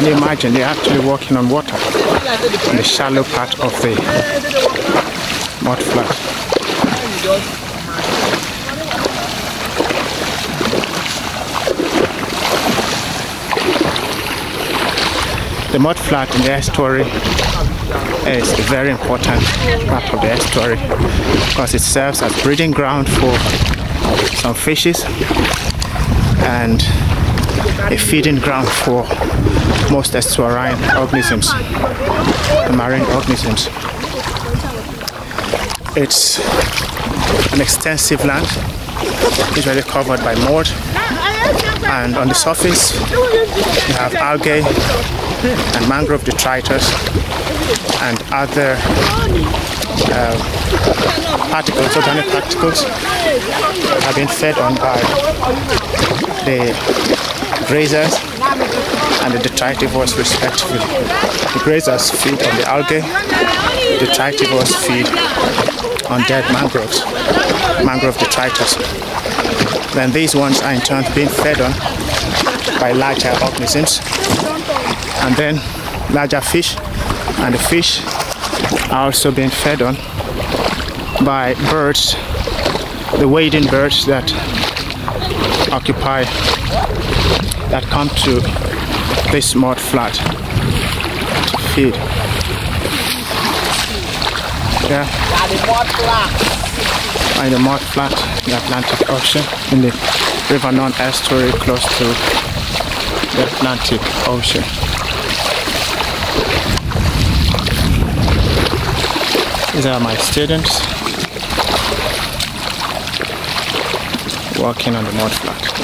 Can you imagine? They're actually walking on water in the shallow part of the mud flat. The mud flat in the estuary is a very important part of the estuary because it serves as breeding ground for some fishes and a feeding ground for most estuarine organisms, marine organisms. It's an extensive land, usually covered by mud, and on the surface you have algae and mangrove detritus and other uh, particles, organic particles have been fed on by the grazers and the detritivores respectively. The grazers feed on the algae, the detritivores feed on dead mangroves, mangrove detritus. Then these ones are in turn being fed on by larger organisms and then larger fish and the fish are also being fed on by birds the wading birds that occupy that come to this mud flat to feed. Yeah. In the mud flat in the Atlantic Ocean in the River Nun estuary close to the Atlantic Ocean These are my students walking on the mud flat.